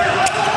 Let's!